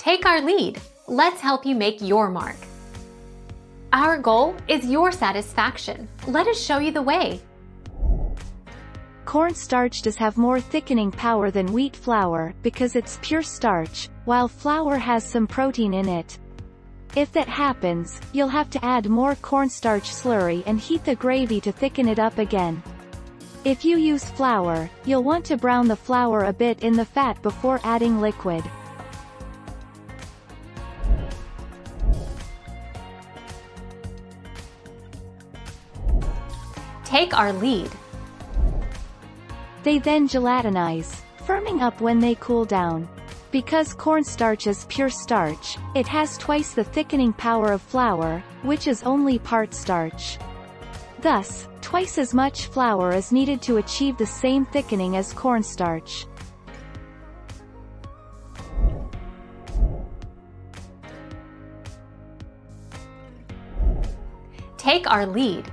Take our lead. Let's help you make your mark. Our goal is your satisfaction. Let us show you the way. Cornstarch does have more thickening power than wheat flour because it's pure starch, while flour has some protein in it. If that happens, you'll have to add more cornstarch slurry and heat the gravy to thicken it up again. If you use flour, you'll want to brown the flour a bit in the fat before adding liquid. Take our lead. They then gelatinize, firming up when they cool down. Because cornstarch is pure starch, it has twice the thickening power of flour, which is only part starch. Thus, twice as much flour is needed to achieve the same thickening as cornstarch. Take our lead.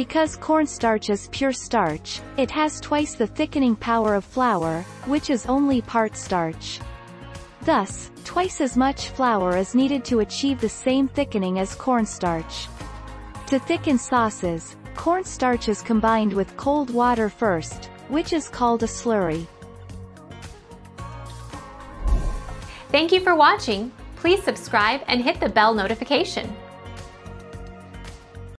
Because cornstarch is pure starch, it has twice the thickening power of flour, which is only part starch. Thus, twice as much flour is needed to achieve the same thickening as cornstarch. To thicken sauces, cornstarch is combined with cold water first, which is called a slurry. Thank you for watching. Please subscribe and hit the bell notification.